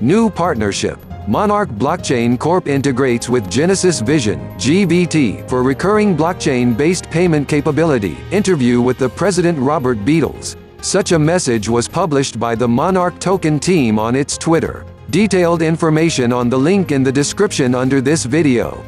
New partnership. Monarch Blockchain Corp integrates with Genesis Vision, GVT, for recurring blockchain-based payment capability. Interview with the President Robert Beadles. Such a message was published by the Monarch Token team on its Twitter. Detailed information on the link in the description under this video.